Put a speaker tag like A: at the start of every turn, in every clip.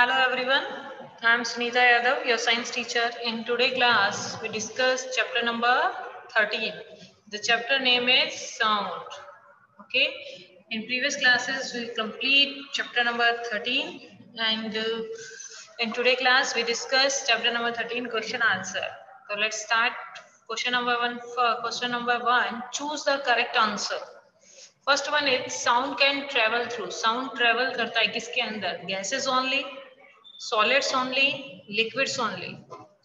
A: Hello everyone, I am Sunita Yadav, your science teacher. In today class, we discuss chapter number 13. The chapter name is sound. Okay, in previous classes, we complete chapter number 13 and uh, in today class, we discuss chapter number 13 question answer. So let's start question number one. For question number one, choose the correct answer. First one is sound can travel through sound travel करता है किसके अंदर gases only Solids only liquids only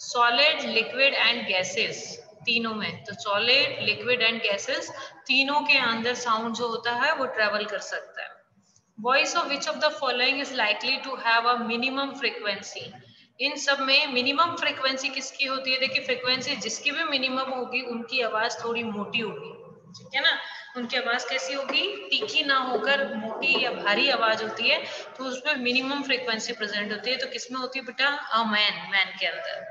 A: solid liquid and gases तीनों में। तो solid liquid and gases तीनों के अंदर साउंड जो होता है, वो ट्रेवल कर सकता है। Voice of which of the following is likely to have a minimum frequency इन सब में मिनिमम फ्रीक्वेंसी किसकी होती है? देखिए फ्रीक्वेंसी जिसकी भी मिनिमम होगी, उनकी आवाज़ थोड़ी मोटी होगी। ठीक है ना उनकी आवाज़ कैसी होगी तीखी ना होकर मोटी या भारी आवाज़ होती है तो उसमें मिनिमम फ्रीक्वेंसी प्रेजेंट होती है तो किसमें होती है बेटा अ मैन मैन के अंदर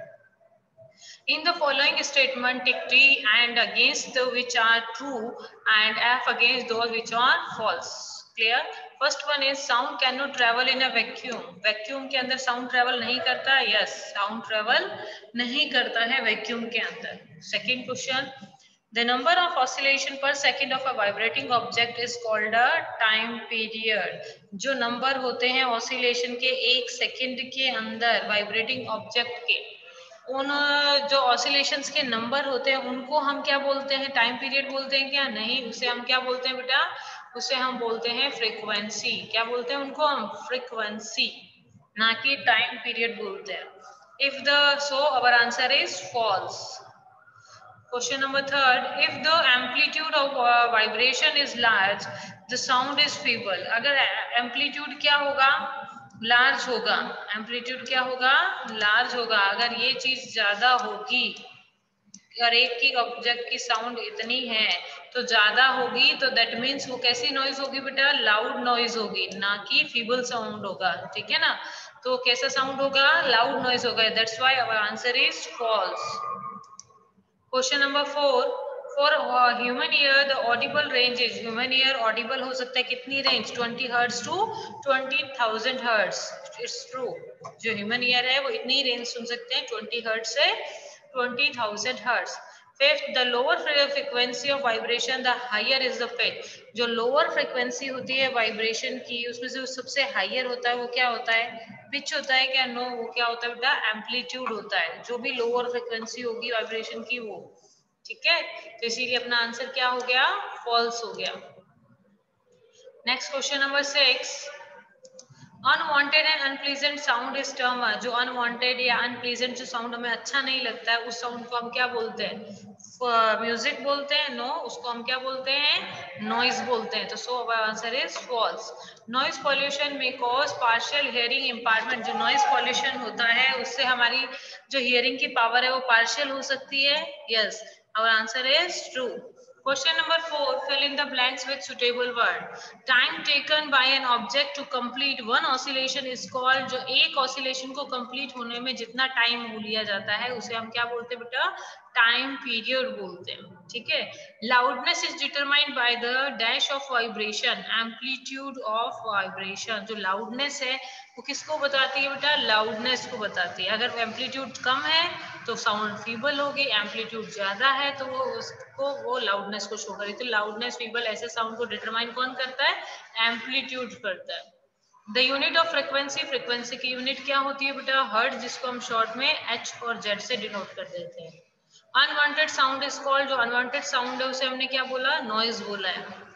A: in the following statement tick t and against the which are true and f against those which are false clear first one is sound cannot travel in a vacuum vacuum के अंदर sound travel नहीं करता yes sound travel नहीं करता है vacuum के अंदर second question The number of oscillation per second of a vibrating object is called a time period. जो नंबर होते हैं ऑसिलेशन के एक सेकंड के अंदर वाइब्रेटिंग ऑब्जेक्ट के। उन, जो ऑसिलेशन के नंबर होते हैं, उनको हम क्या बोलते हैं? टाइम पीरियड बोलते हैं क्या? नहीं, उसे हम क्या बोलते हैं बेटा? उसे हम बोलते हैं फ्रीक्वेंसी क्या बोलते हैं उनको हम? फ्रीक्वेंसी ना कि टाइम पीरियड बोलते हैं। If the so our answer is false Question number third, if the amplitude of uh, vibration is large, the sound is. अगर amplitude क्या होगा? लार्ज होगा. एम्पलीट्यूड क्या होगा? लार्ज होगा. अगर ये चीज़ ज़्यादा होगी अगर एक की ऑब्जेक्ट की साउंड इतनी है तो ज़्यादा होगी तो दैट मीन्स वो कैसी नॉइज़ होगी बेटा? लाउड नॉइज़ होगी ना कि फीबल साउंड होगा ठीक है ना? तो कैसा साउंड होगा? लाउड नॉइज़ होगा. That's why our answer is false question number four for human ear the audible range is human ear audible हो सकता है कितनी range twenty hertz to 20000 hertz it's true जो ह्यूमन ईयर है, वो इतनी रेंज सुन सकते हैं 20 हर्ट्स से 20000 hertz fifth the lower frequency of vibration the higher is the pitch जो लोअर फ्रीक्वेंसी होती है वाइब्रेशन की, उसमें से सबसे हायर होता है, वो क्या होता है? पिच होता है क्या? नो वो क्या होता है बेटा? एम्पलीट्यूड होता है। जो भी लोअर फ्रिक्वेंसी होगी वाइब्रेशन की वो। ठीक है? तो इसीलिए अपना आंसर क्या हो गया? फॉल्स हो गया। Next question number six unwanted and unpleasant sound is term है, जो अनवांटेड या अनप्लीजेंट जो साउंड हमें अच्छा नहीं लगता है, उस साउंड को हम क्या बोलते हैं? म्यूज़िक बोलते हैं नो उसको हम क्या बोलते हैं? नॉइज़ बोलते हैं। तो so answer is false noise pollution में कॉज पार्शियल हियरिंग इम्पार्टमेंट जो नॉइज़ पॉल्यूशन होता है, उससे हमारी जो हियरिंग की पावर है, वो पार्शियल हो सकती है? Yes our answer is true Question number four, fill in the blanks with suitable word. Time taken by an object to complete one oscillation is called जो एक oscillation को complete होने में जितना time लिया जाता है उसे हम क्या बोलते हैं बेटा टाइम पीरियड बोलते हैं ठीक है loudness is determined by the dash of vibration amplitude of vibration जो लाउडनेस है वो किसको बताती है बेटा लाउडनेस को बताती है अगर एम्पलीट्यूड कम है तो साउंड फीबल होगी एम्पलीट्यूड ज़्यादा है तो वो उसको, वो लाउडनेस को शो करेगी तो लाउडनेस फीबल ऐसे साउंड को डिटरमाइन कौन करता है? एम्पलीट्यूड करता है। The unit of frequency frequency की यूनिट क्या होती है बेटा? हर्ट जिसको हम शॉर्ट में एच और जेड से डिनोट कर देते हैं। अनवांटेड साउंड इज़ कॉल्ड जो अनवांटेड साउंड है, उसे हमने क्या बोला? नॉइज़ बोला है।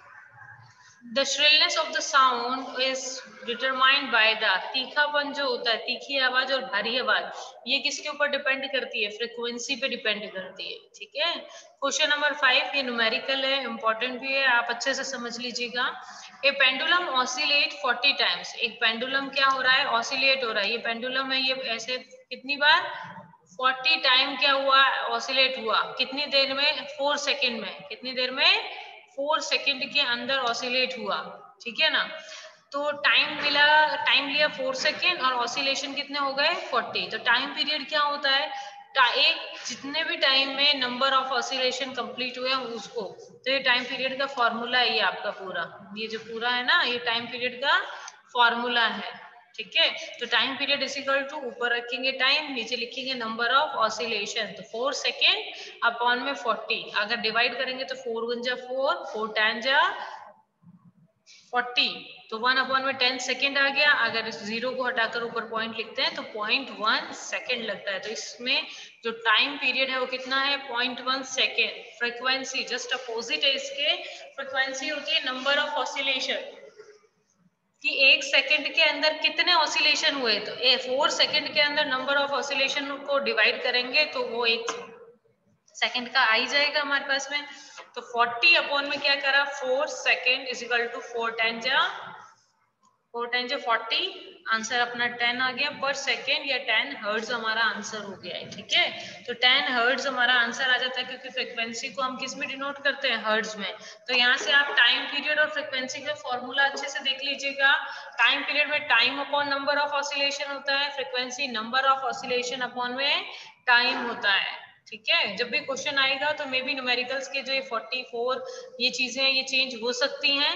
A: The shrillness of the sound is determined by the तीखापन जो होता है, तीखी आवाज़ और भारी आवाज़, ये किसके ऊपर डिपेंड करती है? फ्रिक्वेंसी पे डिपेंड करती है, ठीक है? क्वेश्चन नंबर फाइव ये न्यूमेरिकल है इंपॉर्टेंट भी है, आप अच्छे से समझ लीजिएगा। ए पेंडुलम ऑसिलेट 40 टाइम्स एक पेंडुलम क्या हो रहा है? ऑसिलेट हो रहा है। ये पेंडुलम है, ये ऐसे कितनी बार? 40 टाइम क्या हुआ? ऑसिलेट हुआ। कितनी देर में? फोर सेकेंड में। कितनी देर में? फोर सेकेंड के अंदर ऑसिलेट हुआ, ठीक है ना? तो टाइम मिला टाइम लिया फोर सेकेंड और ऑसिलेशन कितने हो गए? फोर्टी तो टाइम पीरियड क्या होता है? एक, जितने भी टाइम में नंबर ऑफ़ ऑसिलेशन कंप्लीट हुए उसको। तो ये टाइम पीरियड का फॉर्मूला है ये आपका पूरा। ये जो पूरा है ना, ये टाइम पीरियड का फॉर्मूला है। ठीक है? तो time period is equal to ऊपर रखेंगे टाइम नीचे लिखेंगे नंबर ऑफ़ ऑसिलेशन तो फोर सेकेंड अपॉन में फोर्टी अगर डिवाइड करेंगे तो फोर वन जा फोर फोर टेन जा फोर्टी तो वन अपॉन में टेन सेकेंड आ गया. अगर ज़ीरो को हटाकर ऊपर पॉइंट लिखते हैं तो पॉइंट वन सेकेंड लगता है। तो इसमें जो टाइम पीरियड है वो कितना है? Point one second frequency just opposite है इसके। फ्रिक्वेंसी होती है नंबर ऑफ़ ऑसिलेशन कि एक सेकंड के अंदर कितने ऑसिलेशन हुए? तो ए फोर सेकंड के अंदर नंबर ऑफ़ ऑसिलेशन को डिवाइड करेंगे तो वो एक सेकंड का आ ही जाएगा हमारे पास में। तो 40 अपॉन में क्या करा? Four second is equal to four ten जा फोर टेन जो फोर्टी आंसर अपना टेन आ गया पर सेकेंड या टेन हर्ट्स हमारा आंसर हो गया है, ठीक है? तो टेन हर्ट्स हमारा आंसर आ जाता है क्योंकि फ्रिक्वेंसी को हम किसमें डिनोट करते हैं? हर्ट्स में। तो यहाँ से आप टाइम पीरियड और फ्रिक्वेंसी का फॉर्मूला अच्छे से देख लीजिएगा। टाइम पीरियड में time upon number of oscillation होता है frequency number of oscillation upon में टाइम होता है, ठीक है? जब भी क्वेश्चन आएगा तो मे बी न्यूमेरिकल्स के जो ये 44 ये चीज़ें, ये चेंज हो सकती हैं।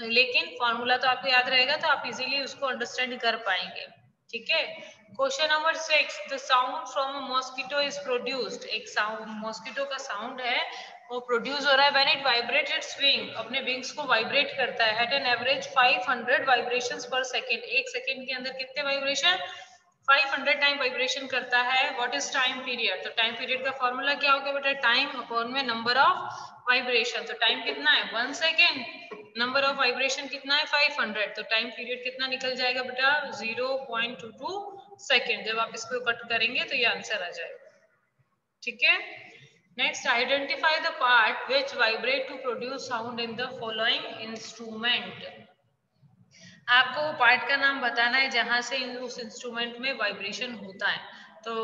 A: लेकिन फॉर्मूला तो आपको याद रहेगा तो आप इजीली उसको अंडरस्टैंड कर पाएँगे। ठीक है? Question number six the sound from mosquito is produced एक साउंड मॉस्किटो का साउंड है, वो प्रोड्यूस हो रहा है। When it vibrate its wing अपने विंग्स को वाइब्रेट करता है। At an average 500 vibrations per second एक सेकंड के अंदर कितने वाइब्रेशन 500 टाइम वाइब्रेशन करता है। व्हाट इज़ टाइम पीरियड तो टाइम पीरियड का फॉर्मूला क्या होगा बेटा? टाइम अपॉन में नंबर ऑफ़ वाइब्रेशन तो टाइम कितना है? One second number of vibration कितना है? 500 तो टाइम पीरियड कितना निकल जाएगा बेटा? 0.22 सेकेंड जब आप इसको कट करेंगे तो ये आंसर आ जाएगा। ठीक है? Next identify the part which vibrate to produce sound in the following instrument आपको वो पार्ट का नाम बताना है जहाँ से इन उस इंस्ट्रूमेंट में वाइब्रेशन होता है। तो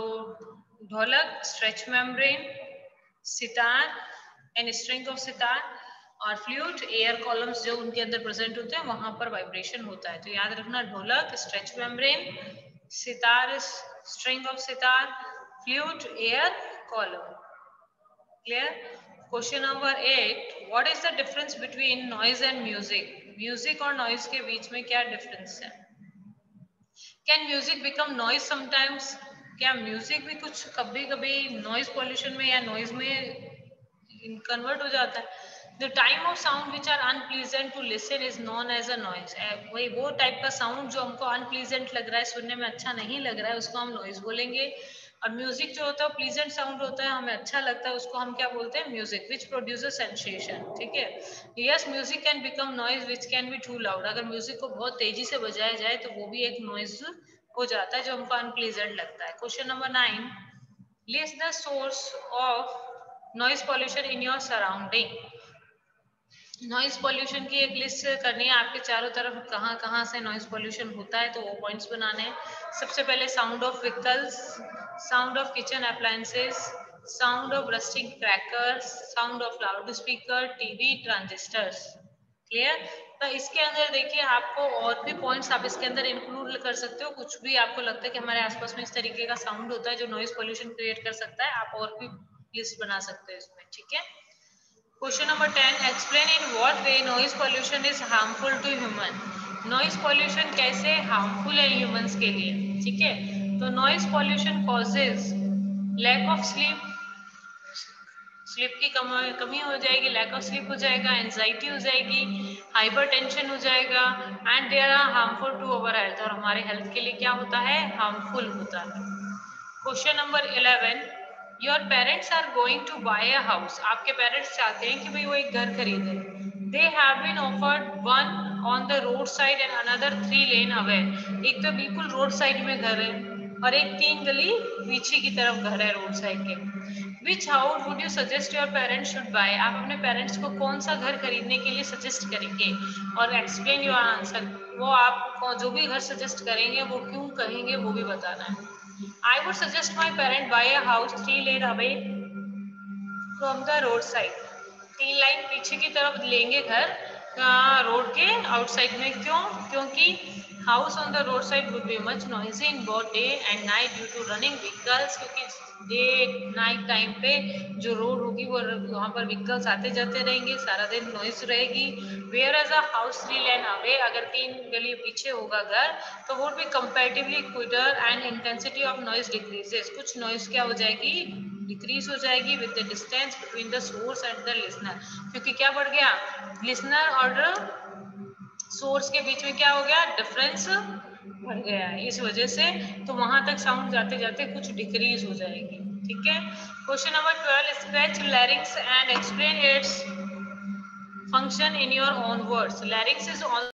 A: dholak stretch membrane sitar and string of sitar. और फ्लूट एयर कॉलम्स जो उनके अंदर प्रेजेंट होते हैं, वहाँ पर वाइब्रेशन होता है। तो याद रखना, dholak stretch membrane sitar string of sitar flute air column clear question number eight what is the difference between noise and music music और नॉइज़ के बीच में क्या डिफरेंस है? Can music become noise sometimes क्या म्यूज़िक भी कुछ कभी कभी नॉइज़ पॉल्यूशन में या नॉइज़ में कन्वर्ट हो जाता है? The time of sound which are unpleasant to listen is known as a noise वही वो टाइप का साउंड जो हमको अनप्लीजेंट लग रहा है, सुनने में अच्छा नहीं लग रहा है, उसको हम नॉइज़ बोलेंगे। और म्यूज़िक जो होता है प्लीजेंट साउंड होता है, हमें अच्छा लगता है, उसको हम क्या बोलते हैं? म्यूज़िक विच प्रोड्यूस सेंसेशन ठीक है? Yes music can become noise which can be too loud अगर म्यूज़िक को बहुत तेज़ी से बजाया जाए तो वो भी एक नॉइज़ हो जाता है जो हमको अनप्लीजेंट लगता है। Question number nine list the source of noise pollution in your surrounding noise pollution की एक लिस्ट करनी है आपके चारों तरफ़, कहाँ कहाँ से नॉइज़ पॉल्यूशन होता है तो वो पॉइंट्स बनाने हैं। सबसे पहले sound of vehicles sound of kitchen appliances sound of rustling crackers sound of loud speaker TV transistors clear तो इसके अंदर देखिए, आपको और भी पॉइंट्स आप इसके अंदर इंक्लूड कर सकते हो। कुछ भी आपको लगता है कि हमारे आसपास में इस तरीके का साउंड होता है जो नॉइज़ पॉल्यूशन क्रिएट कर सकता है, आप और भी लिस्ट बना सकते हो इसमें, ठीक है? Question number ten explain in what way noise pollution is harmful to human noise pollution कैसे हार्मफुल है ह्यूमंस के लिए? ठीक है? तो noise pollution causes lack of sleep sleep की कम, कमी हो जाएगी लैक ऑफ़ स्लीप हो जाएगा एंजाइटी हो जाएगी हाइपर टेंशन हो जाएगा and they are harmful to our health और हमारे हेल्थ के लिए क्या होता है? हार्मफुल होता है। Question number eleven your parents are going to buy a house आपके पेरेंट्स चाहते हैं कि भाई वो एक घर खरीदे। They have been offered one on the road side and another three lane away एक तो बिल्कुल रोड साइड में घर है और एक तीन गली पीछे की तरफ़ घर है रोड साइड के। Which house would you suggest your parents should buy आप अपने पेरेंट्स को कौन सा घर खरीदने के लिए सजेस्ट करेंगे? और एक्सप्लेन योर आंसर वो आप जो भी घर सजेस्ट करेंगे, वो क्यों कहेंगे, वो भी बताना है। I would suggest my parent buy a house three lane away from the road side तीन लाइन पीछे की तरफ़ लेंगे घर रोड के आउटसाइड में क्यों क्योंकि on the road side would be much noisy in both day and night due to running vehicles क्योंकि डे नाइट टाइम पे जो रोड होगी वो वहाँ पर व्हीकल्स आते जाते रहेंगे, सारा दिन नॉइज़ रहेगी। Whereas a house three lane away अगर तीन गली पीछे होगा घर तो would be comparatively quieter and intensity of noise decreases कुछ नॉइज़ क्या हो जाएगी? डिक्रीज हो जाएगी with the distance between the source and the listener क्योंकि क्या बढ़ गया? लिसनर और सोर्स के बीच में क्या हो गया? डिफरेंस बढ़ गया है। इस वजह से तो वहाँ तक साउंड जाते जाते कुछ डिक्रीज हो जाएगी। ठीक है? Question number twelve sketch larynx and explain its in your own words words. Is is